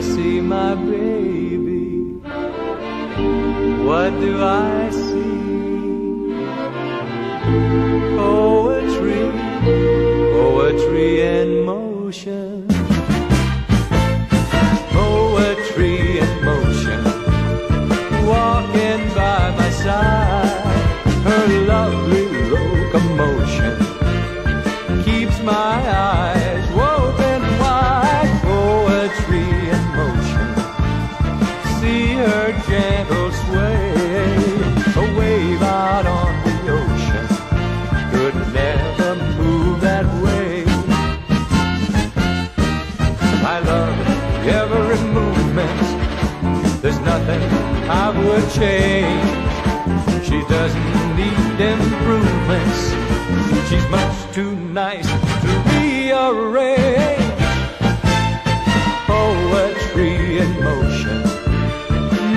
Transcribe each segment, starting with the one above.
I see my baby, what do I see? Poetry, poetry in motion. Poetry in motion, walking by my side. Her lovely locomotion keeps my eyes every movement. There's nothing I would change. She doesn't need improvements. She's much too nice to be rearrange. Poetry in motion,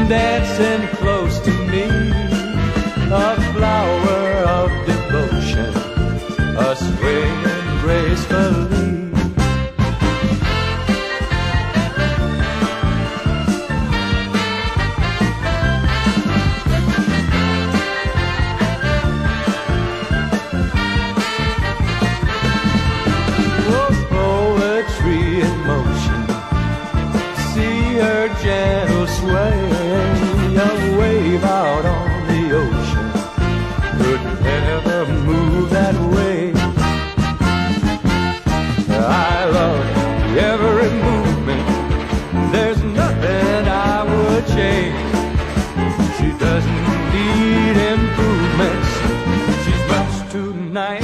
dancing close She doesn't need improvements. She's much too nice.